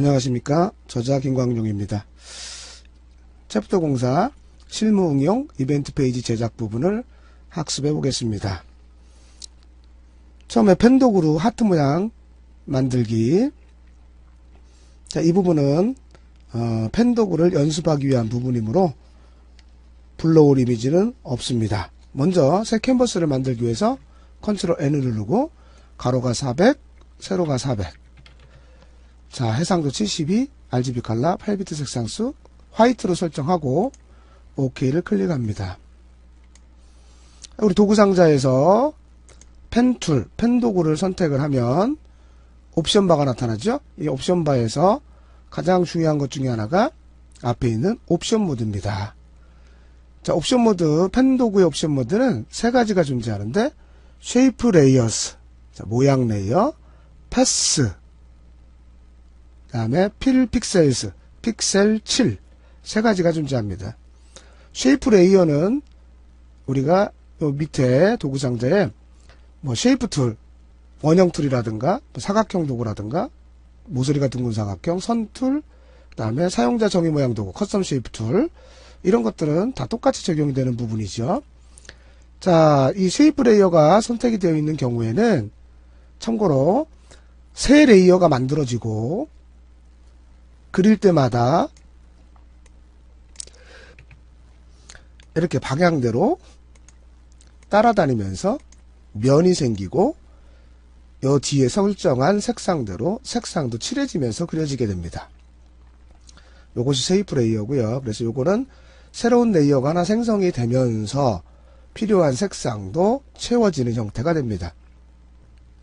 안녕하십니까 저자 김광용입니다. 챕터 공사 실무 응용 이벤트 페이지 제작 부분을 학습해 보겠습니다. 처음에 펜 도구로 하트 모양 만들기 자, 이 부분은 어, 펜 도구를 연습하기 위한 부분이므로 불러올 이미지는 없습니다. 먼저 새 캔버스를 만들기 위해서 control N을 누르고 가로가 400, 세로가 400 자, 해상도 72, RGB 칼라, 8비트 색상수, white로 설정하고 OK를 클릭합니다. 우리 도구 상자에서 pen tool, 펜 도구를 선택을 하면 옵션 바가 나타나죠? 이 옵션 바에서 가장 중요한 것 중에 하나가 앞에 있는 옵션 모드입니다. 자, 옵션 모드, 펜 도구의 옵션 모드는 세 가지가 존재하는데 shape layers, 자, 모양 layer, path, 다음에 fill pixels, 픽셀 7, 세 가지가 존재합니다. shape layer는 우리가 요 밑에 도구 상자에 뭐 shape tool, 원형 tool이라든가 뭐 사각형 도구라든가 모서리가 둥근 사각형, 선 tool, 그 다음에 사용자 정의 모양 도구, custom shape tool 이런 것들은 다 똑같이 적용이 되는 부분이죠. 자, 이 shape layer가 선택이 되어 있는 경우에는 참고로 새 layer가 만들어지고 그릴 때마다 이렇게 방향대로 따라다니면서 면이 생기고 요 뒤에 설정한 색상대로 색상도 칠해지면서 그려지게 됩니다. 요것이 shape layer고요. 그래서 요거는 새로운 layer가 하나 생성이 되면서 필요한 색상도 채워지는 형태가 됩니다.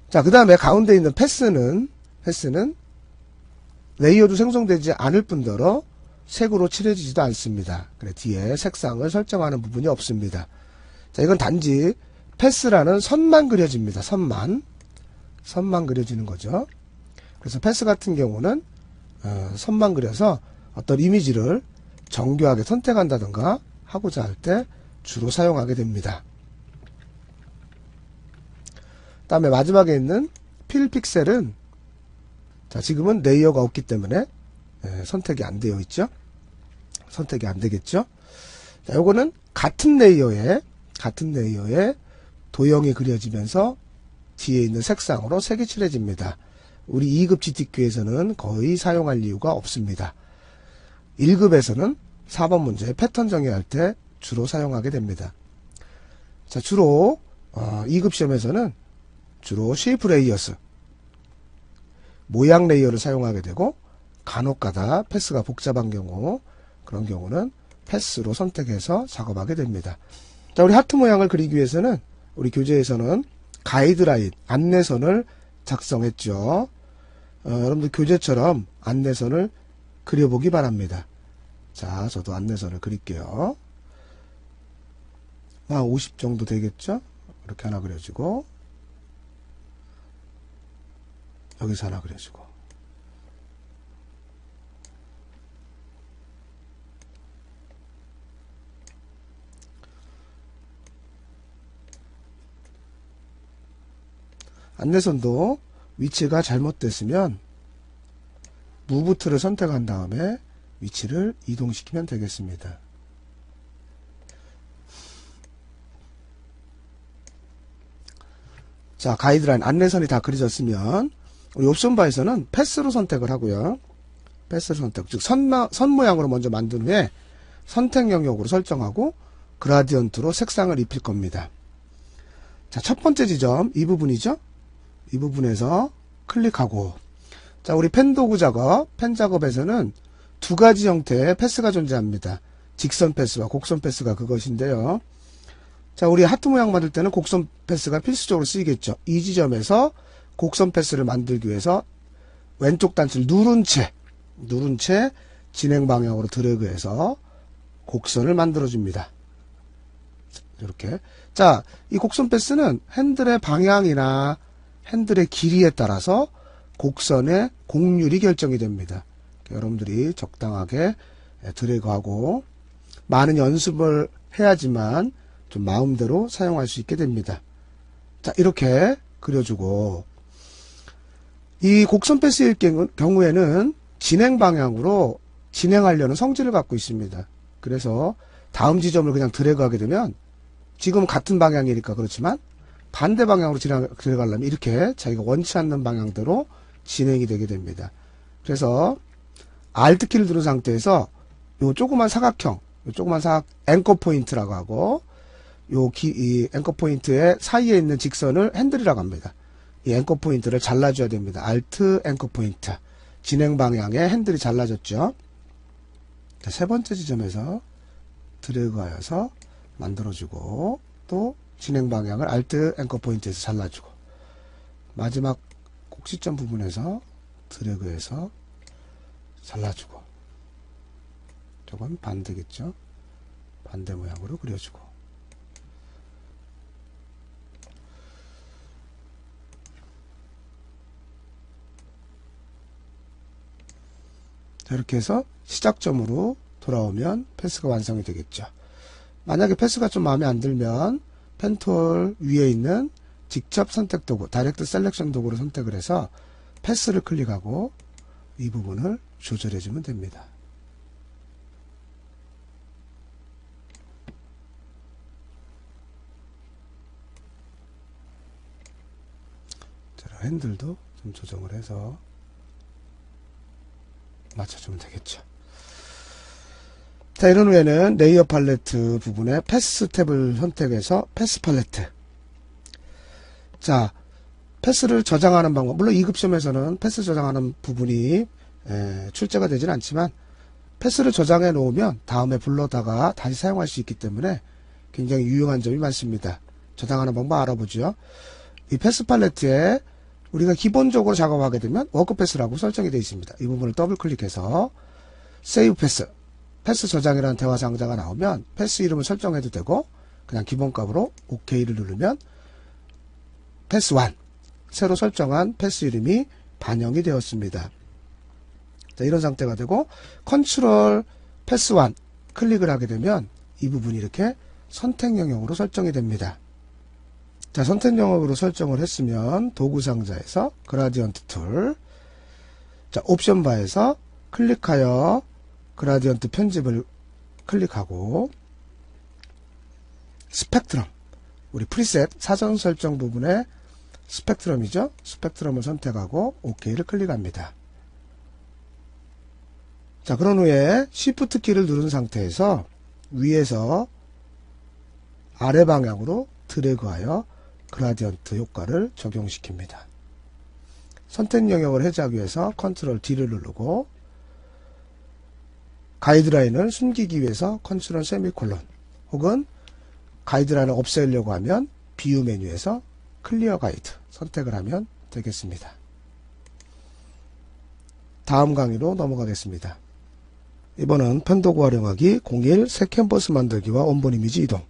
자, 그 다음에 가운데 있는 path는 path는 layer도 생성되지 않을 뿐더러 색으로 칠해지지도 않습니다. 그래 뒤에 색상을 설정하는 부분이 없습니다. 자, 이건 단지 path라는 선만 그려집니다. 선만. 선만 그려지는 거죠. 그래서 path 같은 경우는 어, 선만 그려서 어떤 이미지를 정교하게 선택한다든가 하고자 할 때 주로 사용하게 됩니다. 다음에 마지막에 있는 fill pixel은 자 지금은 layer가 없기 때문에 예, 선택이 안 되어 있죠. 선택이 안 되겠죠. 자, 요거는 같은 layer에 같은 layer에 도형이 그려지면서 뒤에 있는 색상으로 색이 칠해집니다. 우리 2급 GTQ에서는 거의 사용할 이유가 없습니다. 1급에서는 4번 문제 패턴 정의할 때 주로 사용하게 됩니다. 자, 주로 어, 2급 시험에서는 주로 shape layers 모양 layer를 사용하게 되고 간혹가다 path가 복잡한 경우 그런 경우는 path로 선택해서 작업하게 됩니다. 자, 우리 하트 모양을 그리기 위해서는 우리 교재에서는 가이드라인, 안내선을 작성했죠. 어, 여러분들 교재처럼 안내선을 그려보기 바랍니다. 자, 저도 안내선을 그릴게요. 한 50 정도 되겠죠? 이렇게 하나 그려주고 여기서 하나 그려주고 안내선도 위치가 잘못됐으면 무브트를 선택한 다음에 위치를 이동시키면 되겠습니다. 자, 가이드라인 안내선이 다 그려졌으면 우리 옵션 바에서는 패스로 선택을 하고요. 패스로 선택, 즉 선, 선 모양으로 먼저 만든 후에 선택 영역으로 설정하고 그라디언트로 색상을 입힐 겁니다. 자, 첫 번째 지점 이 부분이죠. 이 부분에서 클릭하고 자, 우리 펜 도구 작업, 펜 작업에서는 두 가지 형태의 패스가 존재합니다. 직선 패스와 곡선 패스가 그것인데요. 자, 우리 하트 모양 만들 때는 곡선 패스가 필수적으로 쓰이겠죠. 이 지점에서 곡선 패스를 만들기 위해서 왼쪽 단추를 누른 채, 누른 채 진행 방향으로 드래그해서 곡선을 만들어줍니다. 이렇게. 자, 이 곡선 패스는 핸들의 방향이나 핸들의 길이에 따라서 곡선의 곡률이 결정이 됩니다. 여러분들이 적당하게 드래그하고 많은 연습을 해야지만 좀 마음대로 사용할 수 있게 됩니다. 자, 이렇게 그려주고 이 곡선 패스일 경우에는 진행 방향으로 진행하려는 성질을 갖고 있습니다. 그래서 다음 지점을 그냥 드래그 하게 되면 지금 같은 방향이니까 그렇지만 반대 방향으로 진행, 들어가려면 이렇게 자기가 원치 않는 방향대로 진행이 되게 됩니다. 그래서 Alt키를 누른 상태에서 요 조그만 사각형, 요 조그만 사각 앵커 포인트라고 하고 요 앵커 포인트의 사이에 있는 직선을 핸들이라고 합니다. 이 앵커 포인트를 잘라줘야 됩니다. Alt 앵커 포인트. 진행 방향에 핸들이 잘라졌죠. 자, 세 번째 지점에서 드래그하여서 만들어주고 또 진행 방향을 Alt 앵커 포인트에서 잘라주고 마지막 곡시점 부분에서 드래그해서 잘라주고 저건 반대겠죠. 반대 모양으로 그려주고 자, 이렇게 해서 시작점으로 돌아오면 path가 완성이 되겠죠. 만약에 path가 좀 마음에 안 들면 pen tool 위에 있는 직접 선택 도구, direct selection 도구를 선택을 해서 path를 클릭하고 이 부분을 조절해 주면 됩니다. 자, 핸들도 좀 조정을 해서 맞춰주면 되겠죠. 자, 이런 후에는 layer 팔레트 부분에 path tab을 선택해서 path 팔레트. 자, path를 저장하는 방법. 물론 2급 시험에서는 path 저장하는 부분이 에, 출제가 되진 않지만 path를 저장해 놓으면 다음에 불러다가 다시 사용할 수 있기 때문에 굉장히 유용한 점이 많습니다. 저장하는 방법 알아보죠. 이 path 팔레트에 우리가 기본적으로 작업하게 되면 work path라고 설정이 되어 있습니다. 이 부분을 더블 클릭해서 save path, path 저장이라는 대화 상자가 나오면 path 이름을 설정해도 되고 그냥 기본값으로 OK를 누르면 path 1 새로 설정한 path 이름이 반영이 되었습니다. 자, 이런 상태가 되고 control path 1 클릭을 하게 되면 이 부분이 이렇게 선택 영역으로 설정이 됩니다. 자, 선택 영역으로 설정을 했으면 도구 상자에서 gradient tool, 자, 옵션 바에서 클릭하여 gradient 편집을 클릭하고 스펙트럼, 우리 preset 사전 설정 부분에 스펙트럼이죠. 스펙트럼을 선택하고 OK를 클릭합니다. 자, 그런 후에 Shift 키를 누른 상태에서 위에서 아래 방향으로 드래그하여 그라디언트 효과를 적용시킵니다. 선택 영역을 해제하기 위해서 Ctrl D를 누르고 가이드라인을 숨기기 위해서 Ctrl 세미콜론 혹은 가이드라인을 없애려고 하면 View 메뉴에서 Clear Guides 선택을 하면 되겠습니다. 다음 강의로 넘어가겠습니다. 이번은 펜도구 활용하기 01 새 캔버스 만들기와 원본 이미지 이동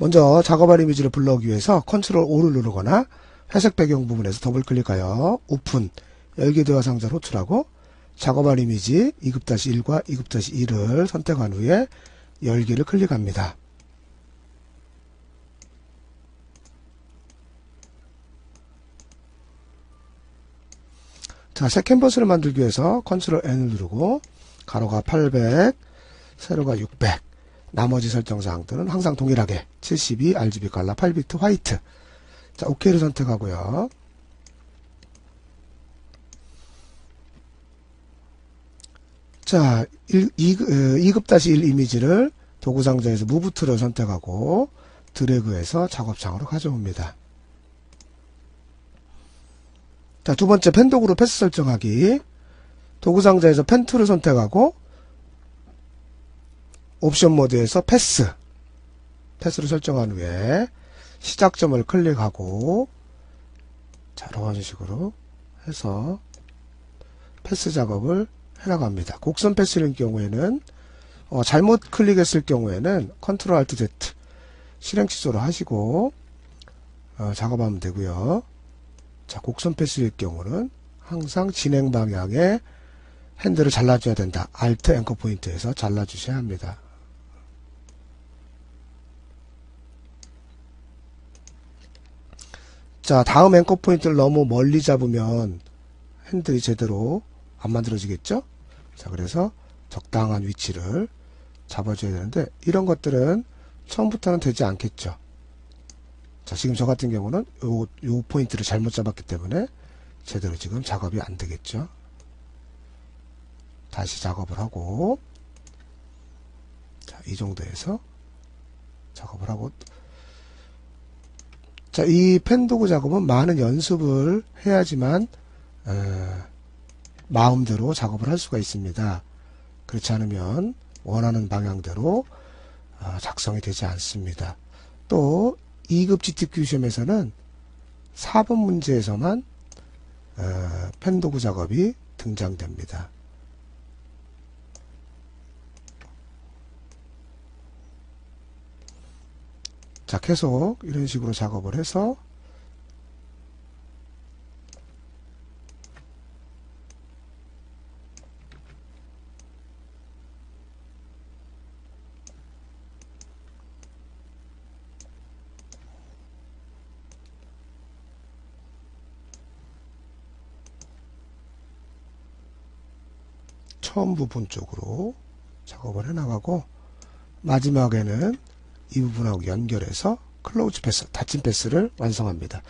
먼저 작업할 이미지를 불러오기 위해서 Ctrl O를 누르거나 회색 배경 부분에서 더블 클릭하여 오픈 열기 대화 상자를 호출하고 작업할 이미지 2급-1과 2급-2를 선택한 후에 열기를 클릭합니다. 자, 새 캔버스를 만들기 위해서 Ctrl N을 누르고 가로가 800, 세로가 600 나머지 설정 사항들은 항상 동일하게 72 RGB 칼라 8비트 화이트. 자 OK를 선택하고요. 자 1, 2, 2급-1 이미지를 도구 상자에서 Move Tool을 선택하고 드래그해서 작업창으로 가져옵니다. 자 두번째 펜도구로 패스 설정하기. 도구 상자에서 Pen Tool을 선택하고 옵션 모드에서 Path 패스를 설정한 후에 시작점을 클릭하고 자 이런 식으로 해서 패스 작업을 해나갑니다. 곡선 패스인 경우에는 어, 잘못 클릭했을 경우에는 Ctrl Alt Z 실행 취소를 하시고 어, 작업하면 되고요. 자 곡선 패스일 경우는 항상 진행 방향에 핸들을 잘라줘야 된다. 알트 앵커 포인트에서 잘라주셔야 합니다. 자, 다음 앵커 포인트를 너무 멀리 잡으면 핸들이 제대로 안 만들어지겠죠? 자, 그래서 적당한 위치를 잡아줘야 되는데 이런 것들은 처음부터는 되지 않겠죠. 자, 지금 저 같은 경우는 요, 요 포인트를 잘못 잡았기 때문에 제대로 지금 작업이 안 되겠죠. 다시 작업을 하고 자, 이 정도에서 작업을 하고 자, 이 펜도구 작업은 많은 연습을 해야지만 에, 마음대로 작업을 할 수가 있습니다. 그렇지 않으면 원하는 방향대로 어, 작성이 되지 않습니다. 또 2급 GTQ 시험에서는 4번 문제에서만 어, 펜도구 작업이 등장됩니다. 자, 계속 이런 식으로 작업을 해서 처음 부분 쪽으로 작업을 해나가고 마지막에는 이 부분하고 연결해서 Close Path, 닫힌 패스를 완성합니다.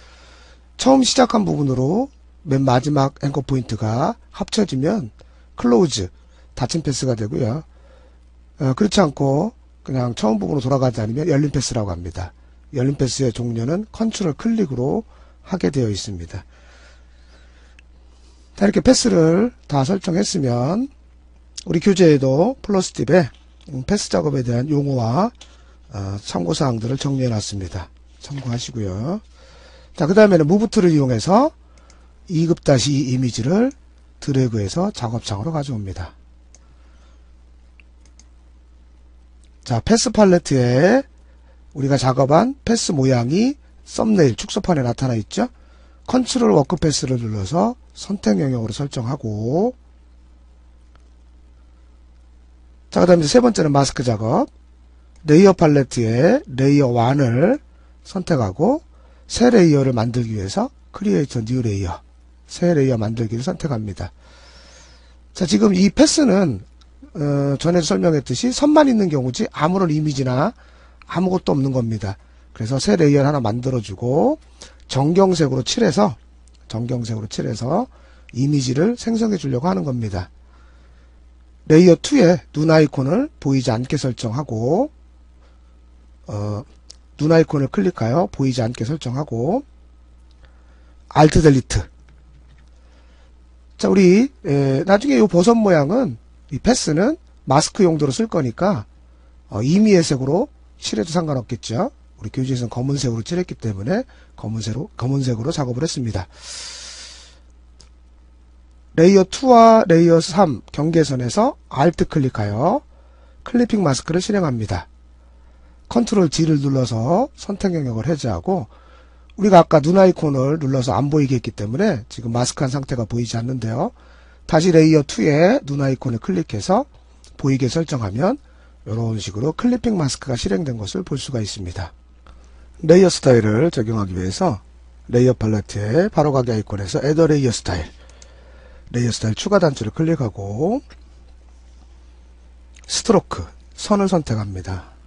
처음 시작한 부분으로 맨 마지막 Anchor Point가 합쳐지면 Close, 닫힌 패스가 되고요. 어, 그렇지 않고 그냥 처음 부분으로 돌아가지 않으면 열린 패스라고 합니다. 열린 패스의 종료는 Ctrl 클릭으로 하게 되어 있습니다. 자, 이렇게 패스를 다 설정했으면 우리 교재에도 플러스 팁에 패스 작업에 대한 용어와 어, 참고사항들을 정리해 놨습니다. 참고하시고요. 자, 그 다음에는 무브트를 이용해서 2급-2 이미지를 드래그해서 작업창으로 가져옵니다. 자, 패스 팔레트에 우리가 작업한 패스 모양이 썸네일 축소판에 나타나 있죠? Ctrl Work Path를 눌러서 선택 영역으로 설정하고 자, 그 다음에 세 번째는 마스크 작업. 레이어 팔레트에 레이어 1을 선택하고 새 레이어를 만들기 위해서 Create a New Layer 새 레이어 만들기를 선택합니다. 자 지금 이 패스는 어, 전에 설명했듯이 선만 있는 경우지 아무런 이미지나 아무것도 없는 겁니다. 그래서 새 레이어 하나 만들어주고 전경색으로 칠해서 전경색으로 칠해서 이미지를 생성해 주려고 하는 겁니다. 레이어 2에 눈 아이콘을 보이지 않게 설정하고 어, 눈 아이콘을 클릭하여 보이지 않게 설정하고 Alt Delete 자 우리 에, 나중에 이 버섯 모양은 이 패스는 마스크 용도로 쓸 거니까 어, 임의의 색으로 칠해도 상관없겠죠? 우리 교재에서는 검은색으로 칠했기 때문에 검은색으로, 검은색으로 작업을 했습니다. 레이어 2와 레이어 3 경계선에서 Alt 클릭하여 Clipping Mask를 실행합니다 Ctrl D를 눌러서 선택 영역을 해제하고 우리가 아까 눈 아이콘을 눌러서 안 보이게 했기 때문에 지금 마스크한 상태가 보이지 않는데요. 다시 레이어 2에 눈 아이콘을 클릭해서 보이게 설정하면 이런 식으로 Clipping Mask가 실행된 것을 볼 수가 있습니다. Layer Style을 적용하기 위해서 레이어 팔레트에 바로가기 아이콘에서 Add a Layer Style 레이어 스타일 추가 단추를 클릭하고 Stroke 선을 선택합니다.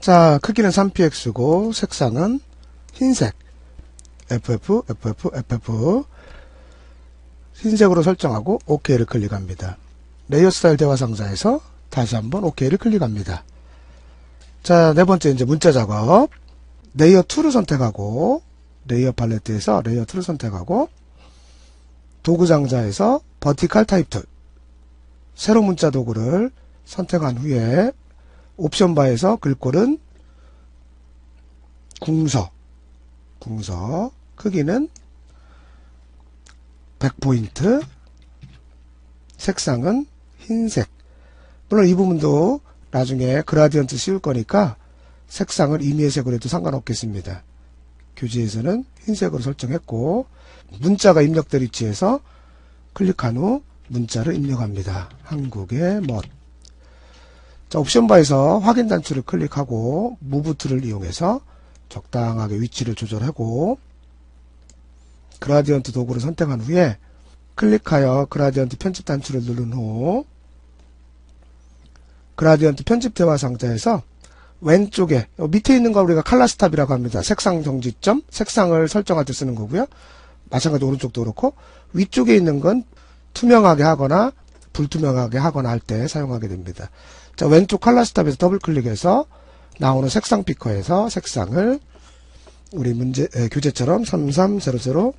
자, 크기는 3px고 색상은 흰색. FF, FF, FF. 흰색으로 설정하고 OK를 클릭합니다. 레이어 스타일 대화 상자에서 다시 한번 OK를 클릭합니다. 자, 네 번째 이제 문자 작업. 레이어 2를 선택하고 레이어 팔레트에서 레이어 2를 선택하고 도구 장자에서 버티칼 타입 툴 세로 문자 도구를 선택한 후에 옵션 바에서 글꼴은 궁서. 궁서. 크기는 100포인트. 색상은 흰색. 물론 이 부분도 나중에 그라디언트 씌울 거니까 색상을 임의의 색으로 해도 상관없겠습니다. 교재에서는 흰색으로 설정했고 문자가 입력될 위치에서 클릭한 후 문자를 입력합니다. 한국의 멋 자, 옵션 바에서 확인 단추를 클릭하고 Move Tool을 이용해서 적당하게 위치를 조절하고 그라디언트 도구를 선택한 후에 클릭하여 그라디언트 편집 단추를 누른 후 그라디언트 편집 대화 상자에서 왼쪽에 밑에 있는 거 우리가 칼라 스탑이라고 합니다. 색상 정지점, 색상을 설정할 때 쓰는 거고요. 마찬가지 오른쪽도 그렇고 위쪽에 있는 건 투명하게 하거나 불투명하게 하거나 할 때 사용하게 됩니다. 자, 왼쪽 칼라 스탑에서 더블 클릭해서 나오는 색상 피커에서 색상을 우리 문제 에, 교재처럼 3300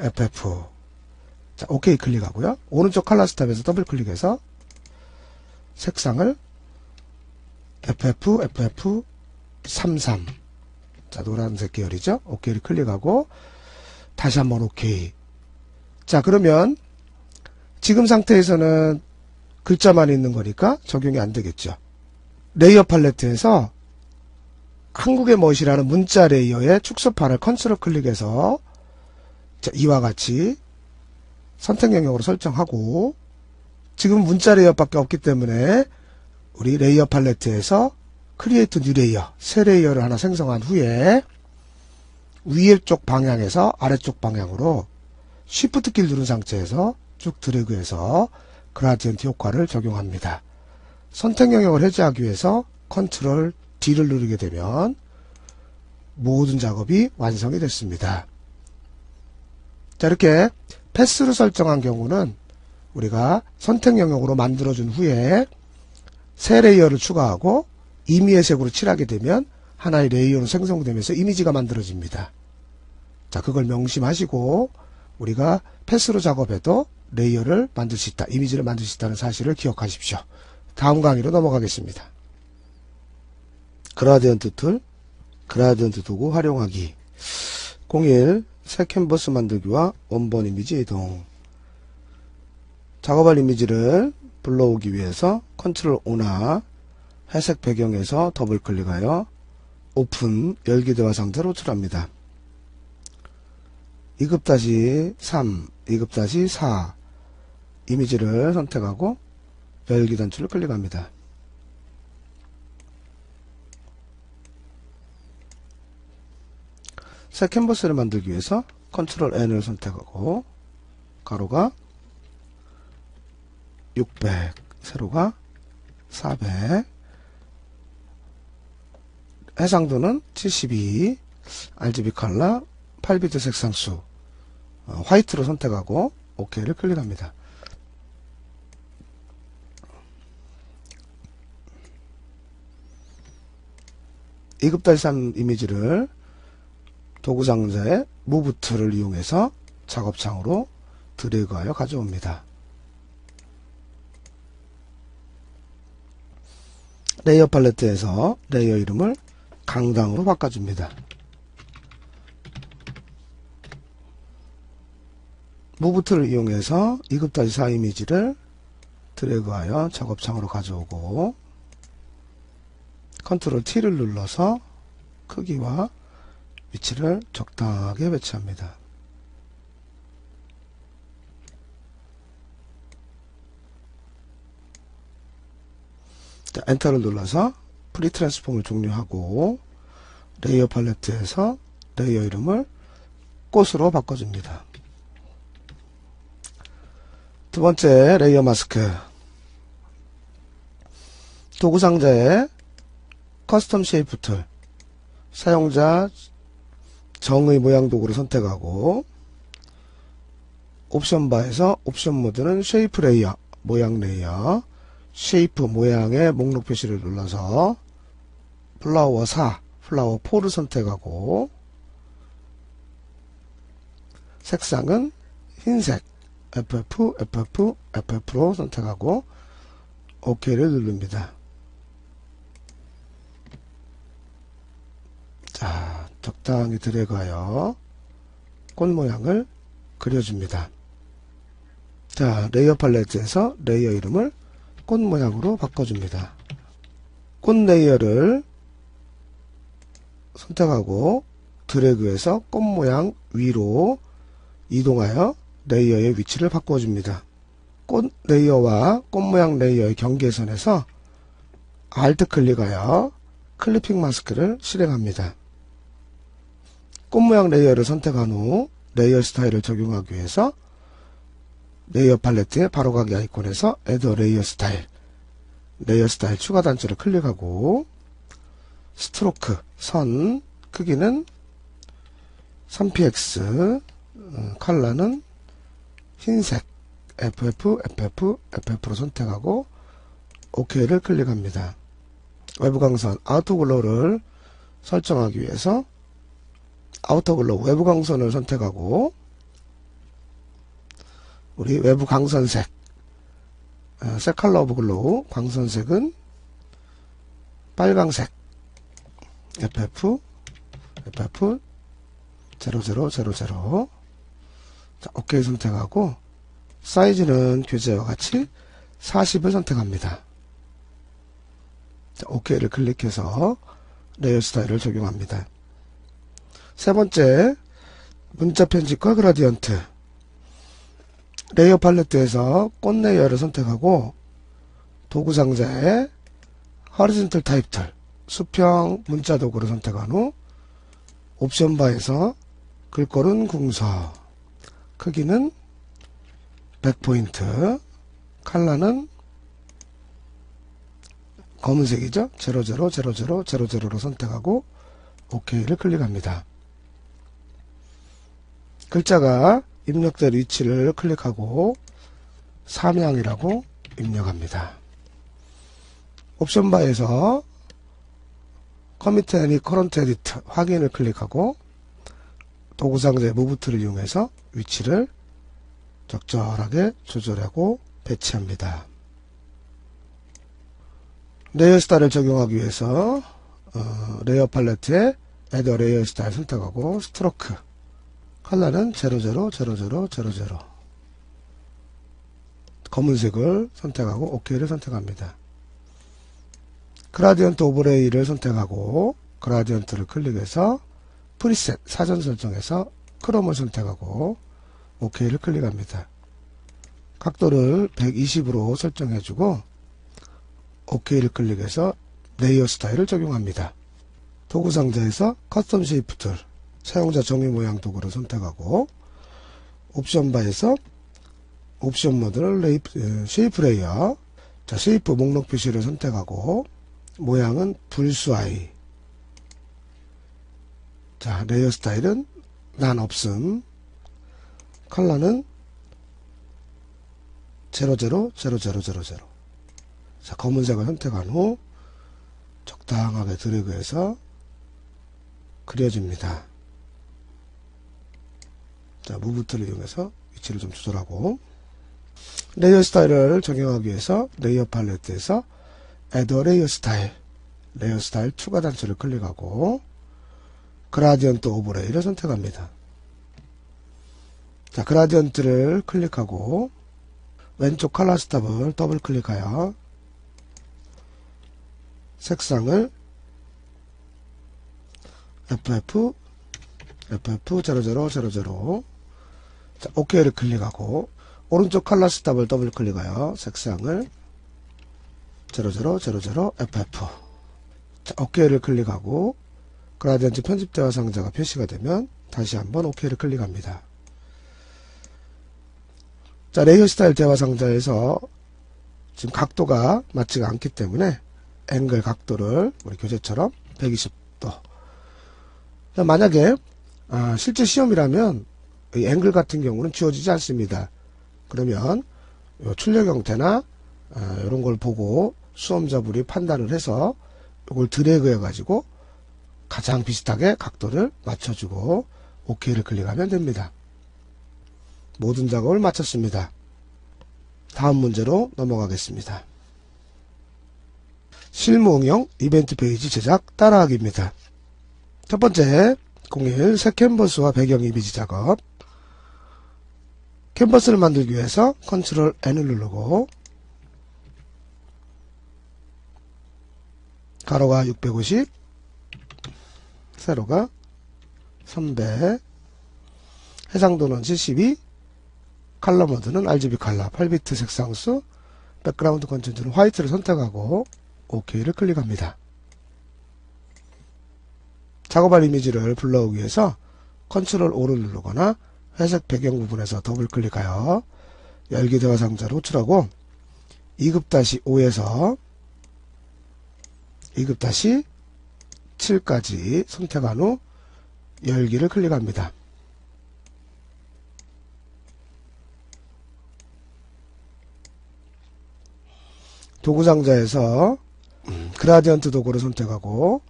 FF 자, 오케이 클릭하고요. 오른쪽 칼라 스탑에서 더블 클릭해서 색상을 FF, FF 33. 자, 노란색 계열이죠. OK를 클릭하고 다시 한번 오케이. 자, 그러면 지금 상태에서는 글자만 있는 거니까 적용이 안 되겠죠. layer 팔레트에서 한국의 멋이라는 문자 layer의 축소판을 컨트롤 클릭해서 자, 이와 같이 선택 영역으로 설정하고 지금 문자 layer밖에 없기 때문에 우리 layer 팔레트에서 create new layer 새 layer를 하나 생성한 후에 위에 쪽 방향에서 아래쪽 방향으로 shift 키를 누른 상태에서 쭉 드래그해서 gradient 효과를 적용합니다. 선택 영역을 해제하기 위해서 컨트롤 D를 누르게 되면 모든 작업이 완성이 됐습니다. 자 이렇게 path를 설정한 경우는 우리가 선택 영역으로 만들어준 후에 새 layer를 추가하고 임의의 색으로 칠하게 되면 하나의 layer로 생성되면서 이미지가 만들어집니다. 자, 그걸 명심하시고 우리가 path로 작업해도 layer를 만들 수 있다. 이미지를 만들 수 있다는 사실을 기억하십시오. 다음 강의로 넘어가겠습니다. gradient tool, gradient 도구 활용하기 01. 새 캔버스 만들기와 원본 이미지 이동 작업할 이미지를 불러오기 위해서 컨트롤 O나 회색 배경에서 더블 클릭하여 오픈 열기 대화 상자를 호출합니다. 2급-3, 2급-4 이미지를 선택하고 열기 단추를 클릭합니다. 새 캔버스를 만들기 위해서 컨트롤 N을 선택하고 가로가 600 세로가 400 해상도는 72 RGB 컬러 8비트 색상수 어, 화이트로 선택하고 OK를 클릭합니다. 이급달산 이미지를 도구 상자의 move tool을 이용해서 작업창으로 드래그하여 가져옵니다. layer 팔레트에서 layer 이름을 강당으로 바꿔줍니다. move tool을 이용해서 2급-4 이미지를 드래그하여 작업창으로 가져오고 컨트롤 T를 눌러서 크기와 위치를 적당하게 배치합니다. 자, enter를 눌러서 free transform을 종료하고 layer 팔레트에서 layer 이름을 꽃으로 바꿔줍니다. 두 번째 layer 마스크 도구 상자에 custom shape tool 사용자 정의 모양 도구를 선택하고 옵션 바에서 옵션 모드는 shape layer 모양 layer shape 모양의 목록 표시를 눌러서 flower 4, flower 4를 선택하고 색상은 흰색 FF, FF, FF로 선택하고 OK를 누릅니다. 자, 적당히 드래그하여 꽃 모양을 그려줍니다. 자, layer 팔레트에서 layer 이름을 꽃 모양으로 바꿔줍니다. 꽃 layer를 선택하고 드래그해서 꽃 모양 위로 이동하여 layer의 위치를 바꿔줍니다. 꽃 layer와 꽃 모양 layer의 경계선에서 Alt 클릭하여 clipping mask를 실행합니다. 꽃 모양 layer를 선택한 후 layer 스타일을 적용하기 위해서 layer 팔레트의 바로가기 아이콘에서 Add layer style layer 스타일 추가 단추를 클릭하고 stroke 선 크기는 3px 어, 컬러는 흰색 FF FF FF로 선택하고 OK를 클릭합니다. 외부 광선 outer glow를 설정하기 위해서 outer glow 외부 광선을 선택하고 우리 외부 광선색 어, 색 color of glow 광선색은 빨강색 FF FF 0000 자, OK 선택하고 사이즈는 교재와 같이 40을 선택합니다. 자, OK를 클릭해서 layer 스타일을 적용합니다. 세 번째, 문자 편집과 gradient. layer 팔레트에서 꽃 layer를 선택하고 도구 상자에 허리즌털 타입틀, 수평 문자 도구를 선택한 후 옵션 바에서 글꼴은 궁서, 크기는 100포인트, 칼라는 검은색이죠. 000000로 선택하고 OK를 클릭합니다. 글자가 입력될 위치를 클릭하고 삼양이라고 입력합니다. 옵션 바에서 commit any current edit 확인을 클릭하고 도구 상자의 move tool을 이용해서 위치를 적절하게 조절하고 배치합니다. layer 스타일을 적용하기 위해서 어, layer 팔레트에 Add layer style 선택하고 stroke 컬러는 000000 검은색을 선택하고 OK를 선택합니다. Gradient Overlay를 선택하고 Gradient를 클릭해서 Preset 사전 설정에서 크롬을 선택하고 OK를 클릭합니다. 각도를 120으로 설정해주고 OK를 클릭해서 Layer Style을 적용합니다. 도구 상자에서 Custom Shape Tool 사용자 정의 모양 도구를 선택하고 옵션 바에서 옵션 모드를 레이, Shape Layer 자 Shape 목록 표시를 선택하고 모양은 Bull's Eye. 자 Layer Style은 None 없음. 컬러는 000000 자, 검은색을 선택한 후 적당하게 드래그해서 그려줍니다. 자, Move Tool을 이용해서 위치를 좀 조절하고 Layer Style을 적용하기 위해서 Layer 팔레트에서 Add Layer Style Layer Style 추가 단추를 클릭하고 Gradient Overlay를 선택합니다. 자, Gradient를 클릭하고 왼쪽 Color Stop을 더블 클릭하여 색상을 FF FF0000 자, OK를 클릭하고 오른쪽 Color Stop을 더블 클릭하여 색상을 0000 FF 자, OK를 클릭하고 Gradient 편집 대화 상자가 표시가 되면 다시 한번 OK를 클릭합니다. 자, Layer Style 대화 상자에서 지금 각도가 맞지가 않기 때문에 앵글 각도를 우리 교재처럼 120도. 만약에 아, 실제 시험이라면 이 앵글 같은 경우는 지워지지 않습니다. 그러면 출력 형태나 아, 이런 걸 보고 수험자분이 판단을 해서 이걸 드래그 해가지고 가장 비슷하게 각도를 맞춰주고 OK를 클릭하면 됩니다. 모든 작업을 마쳤습니다. 다음 문제로 넘어가겠습니다. 실무응용 이벤트 페이지 제작 따라하기입니다. 첫 번째, 01새 캔버스와 배경 이미지 작업 캔버스를 만들기 위해서 컨트롤 N을 누르고 가로가 650 세로가 300 해상도는 72 칼러 모드는 RGB 칼라 8비트 색상수 Background Contents는 White를 선택하고 OK를 클릭합니다. 작업할 이미지를 불러오기 위해서 컨트롤 O를 누르거나 회색 배경 부분에서 더블 클릭하여 열기 대화 상자를 호출하고 2급-5에서 2급-7까지 선택한 후 열기를 클릭합니다. 도구 상자에서 그라디언트 도구를 선택하고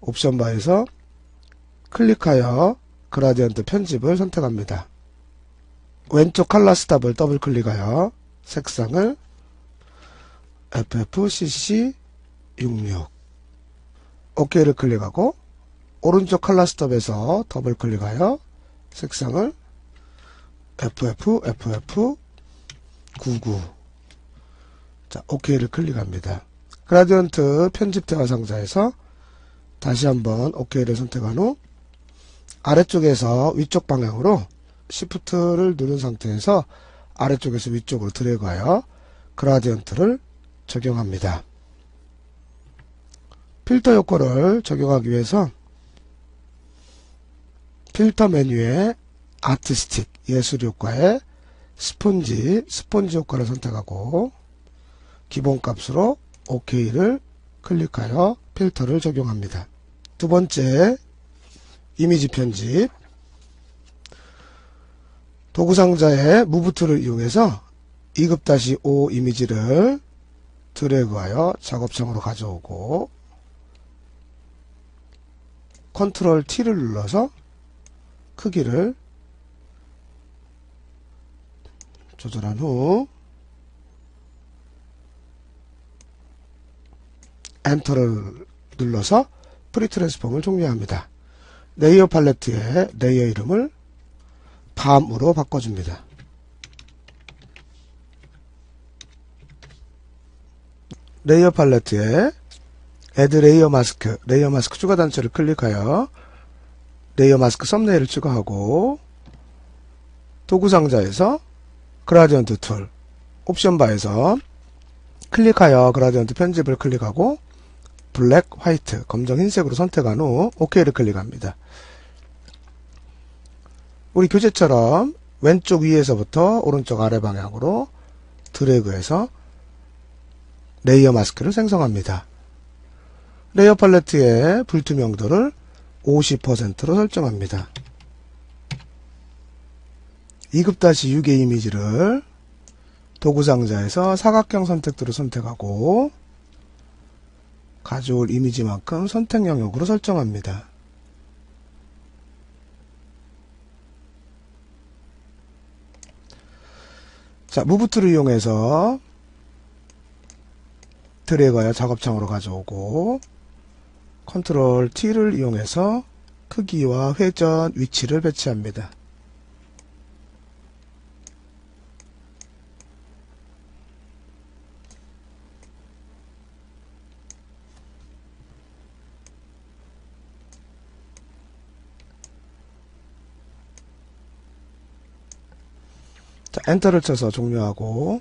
옵션 바에서 클릭하여 그라디언트 편집을 선택합니다. 왼쪽 칼라 스탑을 더블 클릭하여 색상을 FFCC66 OK를 클릭하고 오른쪽 칼라 스톱에서 더블 클릭하여 색상을 FF, FF 99 자, OK를 클릭합니다. 그라디언트 편집 대화 상자에서 다시 한번 OK를 선택한 후 아래쪽에서 위쪽 방향으로 Shift를 누른 상태에서 아래쪽에서 위쪽으로 드래그하여 그라디언트를 적용합니다. 필터 효과를 적용하기 위해서 필터 메뉴에 아티스틱 예술 효과에 스폰지 스폰지 효과를 선택하고 기본값으로 OK를 클릭하여 필터를 적용합니다. 두 번째 이미지 편집 도구 상자의 Move Tool을 이용해서 2급-5 이미지를 드래그하여 작업창으로 가져오고 컨트롤 T를 눌러서 크기를 조절한 후 엔터를 눌러서 Free Transform을 종료합니다. Layer 팔레트의 Layer 이름을 밤으로 바꿔줍니다. Layer 팔레트에 Add Layer Mask, Layer Mask 추가 단추를 클릭하여 Layer Mask Thumbnail을 추가하고 도구 상자에서 Gradient Tool, 옵션 바에서 클릭하여 Gradient 편집을 클릭하고 Black, White, 검정, 흰색으로 선택한 후 OK를 클릭합니다. 우리 교재처럼 왼쪽 위에서부터 오른쪽 아래 방향으로 드래그해서 Layer Mask를 생성합니다. Layer 팔레트의 불투명도를 50%로 설정합니다. 2급-6의 이미지를 도구 상자에서 사각형 선택 도구를 선택하고 가져올 이미지만큼 선택 영역으로 설정합니다. 자, Move Tool을 이용해서 드래그하여 작업창으로 가져오고 컨트롤 T를 이용해서 크기와 회전 위치를 배치합니다. 자, 엔터를 쳐서 종료하고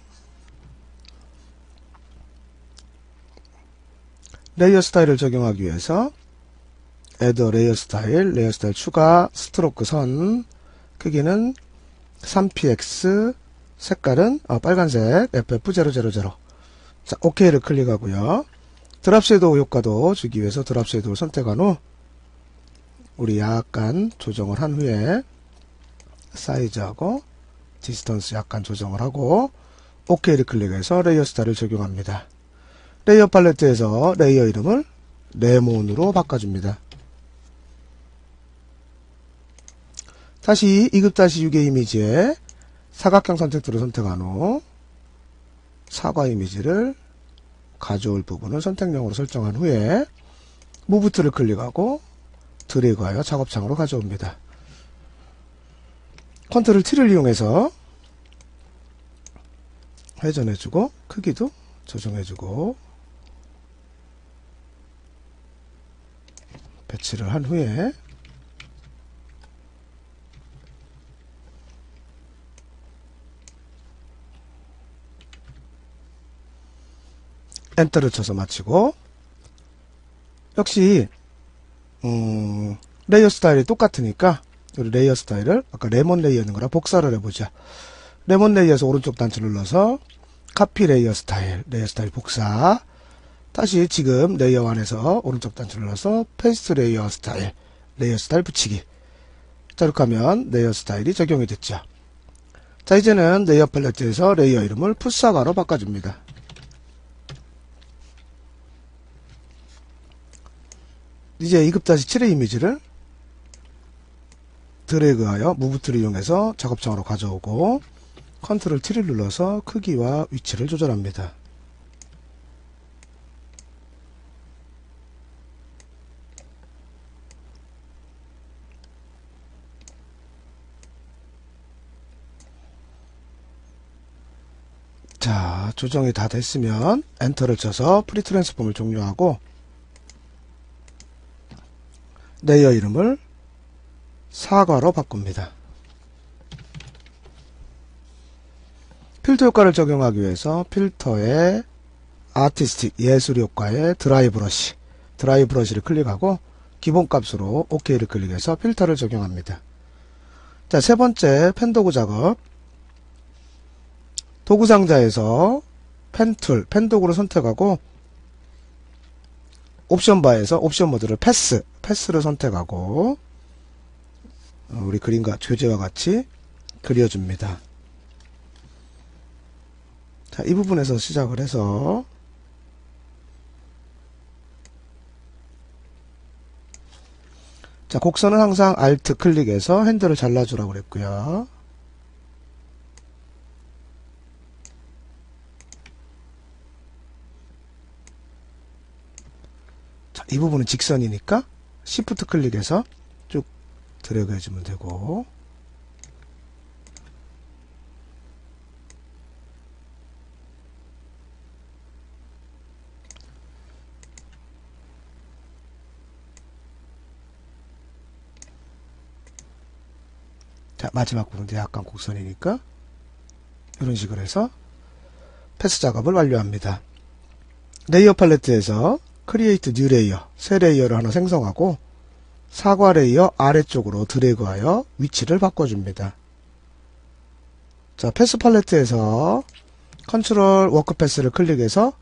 Layer Style을 적용하기 위해서 add Layer Style, Layer Style 추가, Stroke 선, 크기는 3px, 색깔은 어, 빨간색, ff000. 자, OK를 클릭하고요. Drop Shadow 효과도 주기 위해서 Drop Shadow를 선택한 후 우리 약간 조정을 한 후에 Size하고 Distance 약간 조정을 하고 OK를 클릭해서 Layer Style을 적용합니다. Layer 팔레트에서 Layer 이름을 레몬으로 바꿔줍니다. 다시 2급-6의 이미지에 사각형 선택 도구를 선택한 후 사과 이미지를 가져올 부분을 선택 영역으로 설정한 후에 Move Tool을 클릭하고 드래그하여 작업창으로 가져옵니다. 컨트롤 T를 이용해서 회전해주고 크기도 조정해주고 배치를 한 후에 엔터를 쳐서 마치고 역시 음, 레이어 스타일이 똑같으니까 레이어 스타일을 아까 레몬 레이어는 거라 복사를 해보자 레몬 레이어에서 오른쪽 단추 눌러서 Copy Layer Style, 레이어 스타일 복사. 다시 지금 레이어 안에서 오른쪽 단추 눌러서 Paste Layer Style, 레이어 스타일 붙이기. 자, 이렇게 하면 레이어 스타일이 적용이 됐죠. 자, 이제는 레이어 팔레트에서 레이어 이름을 풋사과로 바꿔줍니다. 이제 2급-7의 이미지를 드래그하여 Move Tool을 이용해서 작업장으로 가져오고 컨트롤 T를 눌러서 크기와 위치를 조절합니다. 자, 조정이 다 됐으면 엔터를 쳐서 Free Transform을 종료하고 레이어 이름을 사과로 바꿉니다. 필터 효과를 적용하기 위해서 필터에 Artistic 예술 효과의 Dry Brush Dry Brush를 클릭하고 기본 값으로 OK를 클릭해서 필터를 적용합니다. 자, 세 번째 펜 도구 작업 도구 상자에서 Pen Tool, 펜 도구를 선택하고 옵션 바에서 옵션 모드를 패스, 패스를 선택하고 어, 우리 그림과 교재와 같이 그려줍니다. 자, 이 부분에서 시작을 해서 자, 곡선은 항상 Alt 클릭해서 핸들을 잘라주라고 그랬고요. 자, 이 부분은 직선이니까 Shift 클릭해서 쭉 드래그 해주면 되고 자, 마지막 부분도 약간 곡선이니까 이런 식으로 해서 패스 작업을 완료합니다. 레이어 팔레트에서 Create New Layer, 새 레이어를 하나 생성하고 사과 레이어 아래쪽으로 드래그하여 위치를 바꿔줍니다. 자, 패스 팔레트에서 컨트롤 Work Path를 클릭해서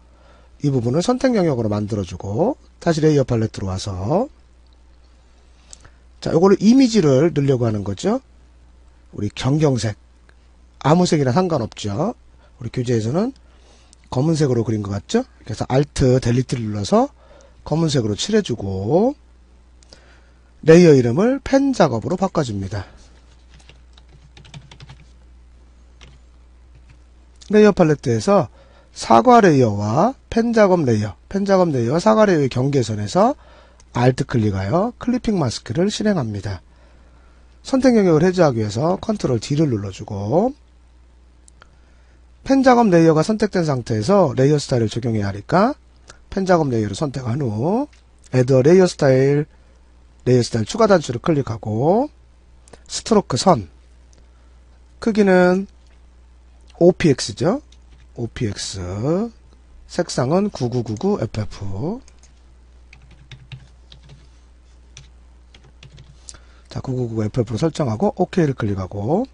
이 부분을 선택 영역으로 만들어주고 다시 레이어 팔레트로 와서 자, 요거를 이미지를 넣으려고 하는 거죠. 우리 전경색 아무 색이나 상관없죠. 우리 교재에서는 검은색으로 그린 것 같죠? 그래서 Alt Delete를 눌러서 검은색으로 칠해주고 레이어 이름을 펜 작업으로 바꿔줍니다. 레이어 팔레트에서 사과 레이어와 펜 작업 레이어, 펜 작업 레이어와 사과 레이어의 경계선에서 Alt 클릭하여 Clipping Mask를 실행합니다. 선택 영역을 해제하기 위해서 컨트롤 D를 눌러주고 펜 작업 레이어가 선택된 상태에서 레이어 스타일을 적용해야 하니까 펜 작업 레이어를 선택한 후 Add Layer Style 레이어 스타일 추가 단추를 클릭하고 Stroke 선 크기는 5px죠. 5px 색상은 9999FF 자, 999FF로 설정하고 OK를 클릭하고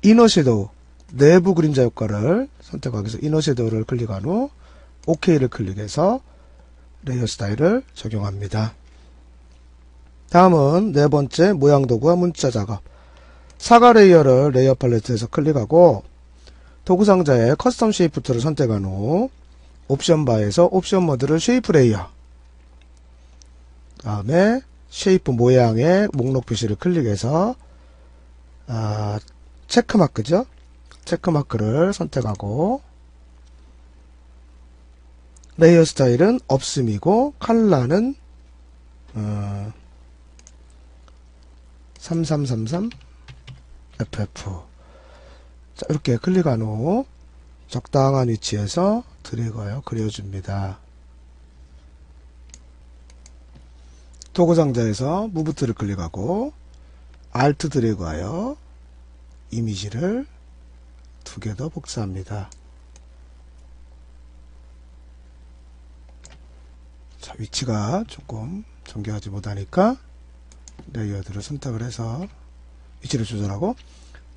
Inner Shadow 내부 그림자 효과를 선택하기 위해서 Inner Shadow를 클릭한 후 OK를 클릭해서 레이어 스타일을 적용합니다. 다음은 네 번째 모양 도구와 문자 작업 사과 레이어를 레이어 팔레트에서 클릭하고 도구 상자에 Custom Shape Tool을 선택한 후 옵션 바에서 옵션 모드를 Shape Layer 다음에 Shape 모양의 목록 표시를 클릭해서 아, 체크마크죠. 체크마크를 선택하고 레이어 스타일은 없음이고 컬러는 어, 3333 FF 자, 이렇게 클릭한 후 적당한 위치에서 드래그하여 그려줍니다. 도구 상자에서 Move Tool을 클릭하고 Alt 드래그하여 이미지를 두 개 더 복사합니다. 자, 위치가 조금 정교하지 못하니까 레이어들을 선택을 해서 위치를 조절하고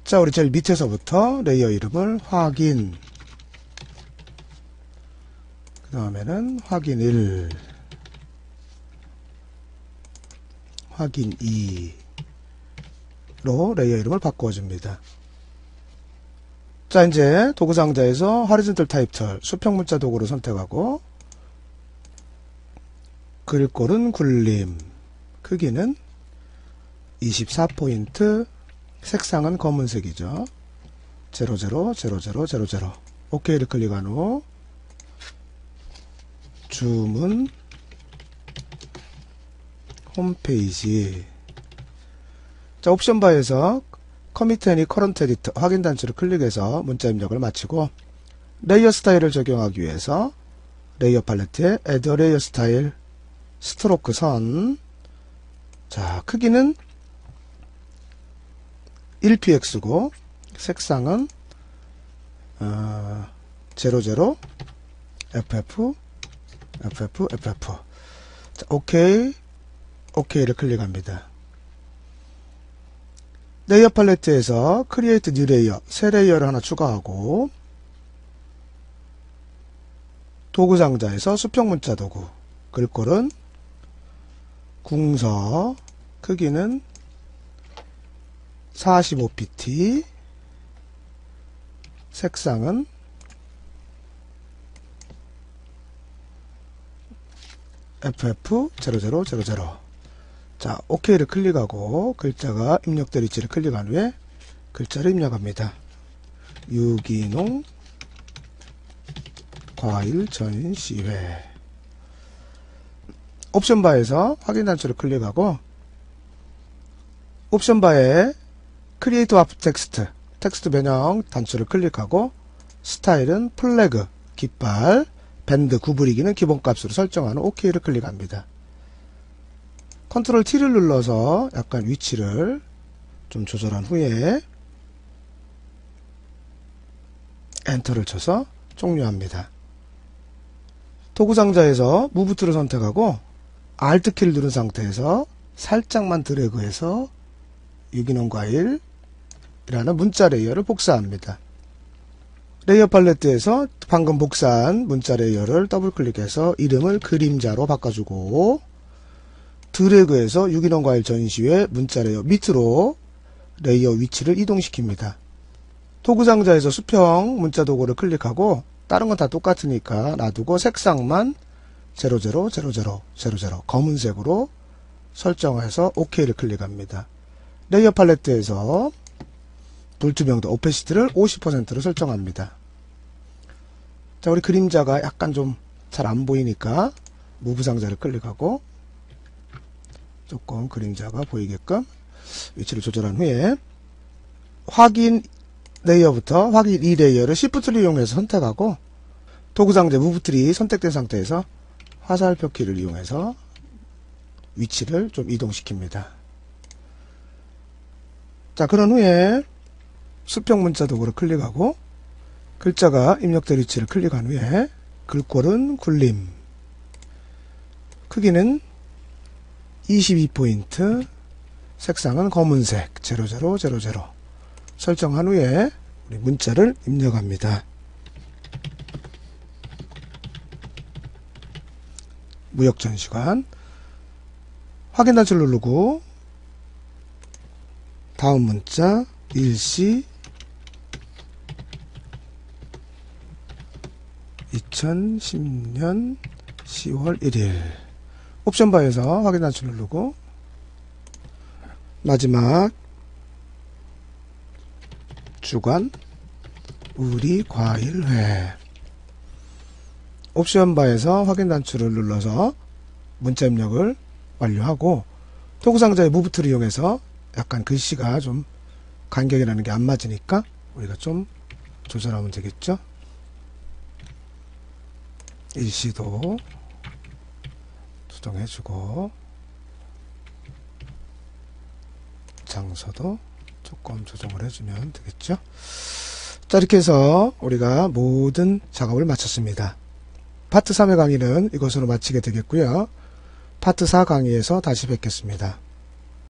자, 우리 제일 밑에서부터 레이어 이름을 확인. 그 다음에는 확인 1. 확인 2로 레이어 이름을 바꿔줍니다. 자, 이제 도구 상자에서 horizontal 타입철 수평 문자 도구를 선택하고 글꼴은 굴림 크기는 24포인트 색상은 검은색이죠. 000000 OK를 클릭한 후 주문 홈페이지. 자 옵션 바에서 Commit any current edits 확인 단추를 클릭해서 문자 입력을 마치고 레이어 스타일을 적용하기 위해서 레이어 팔레트에 Add Layer Style Stroke 선. 자, 크기는 1px고 색상은 어, 00 ff ff ff 자, 오케이 오케이를 클릭합니다. 레이어 팔레트에서 Create New Layer 새 레이어를 하나 추가하고 도구 상자에서 수평 문자 도구 글꼴은 궁서 크기는 45pt 색상은? FF0000 자, OK를 클릭하고 글자가 입력될 위치를 클릭한 후에 글자를 입력합니다. 유기농 과일 전시회. 옵션 바에서 확인 단추를 클릭하고 옵션 바에 Create Warp Text 텍스트 변형 단추를 클릭하고 스타일은 Flag 깃발 Bend 구부리기는 기본값으로 설정하고 OK를 클릭합니다. 컨트롤 T를 눌러서 약간 위치를 좀 조절한 후에 엔터를 쳐서 종료합니다. 도구 상자에서 Move Tool을 선택하고 Alt 키를 누른 상태에서 살짝만 드래그해서 유기농 과일 이라는 문자 레이어를 복사합니다. 레이어 팔레트에서 방금 복사한 문자 레이어를 더블 클릭해서 이름을 그림자로 바꿔주고 드래그해서 유기농 과일 전시회 문자 레이어 밑으로 레이어 위치를 이동시킵니다. 도구 상자에서 수평 문자 도구를 클릭하고 다른 건 다 똑같으니까 놔두고 색상만 000000 검은색으로 설정해서 OK를 클릭합니다. 레이어 팔레트에서 불투명도 Opacity를 50%로 설정합니다. 자, 우리 그림자가 약간 좀 잘 안 보이니까 Move 상자를 클릭하고 조금 그림자가 보이게끔 위치를 조절한 후에 확인 레이어부터 확인 2 레이어를 Shift를 이용해서 선택하고 도구 상자 Move Tool이 선택된 상태에서 화살표 키를 이용해서 위치를 좀 이동시킵니다. 자, 그런 후에 수평 문자 도구를 클릭하고 글자가 입력될 위치를 클릭한 후에 글꼴은 굴림. 크기는 22포인트 색상은 검은색 0000 설정한 후에 우리 문자를 입력합니다. 무역 전시관 확인 단추를 누르고 다음 문자 일시 2010년 10월 1일 옵션 바에서 확인 단추를 누르고 마지막 주간 우리 과일회 옵션 바에서 확인 단추를 눌러서 문자 입력을 완료하고 도구 상자의 Move Tool을 이용해서 약간 글씨가 좀 간격이 나는 게 안 맞으니까 우리가 좀 조절하면 되겠죠. 일시도 수정해주고 장소도 조금 조정을 해주면 되겠죠. 자 이렇게 해서 우리가 모든 작업을 마쳤습니다. 파트 3의 강의는 이것으로 마치게 되겠고요. 파트 4 강의에서 다시 뵙겠습니다.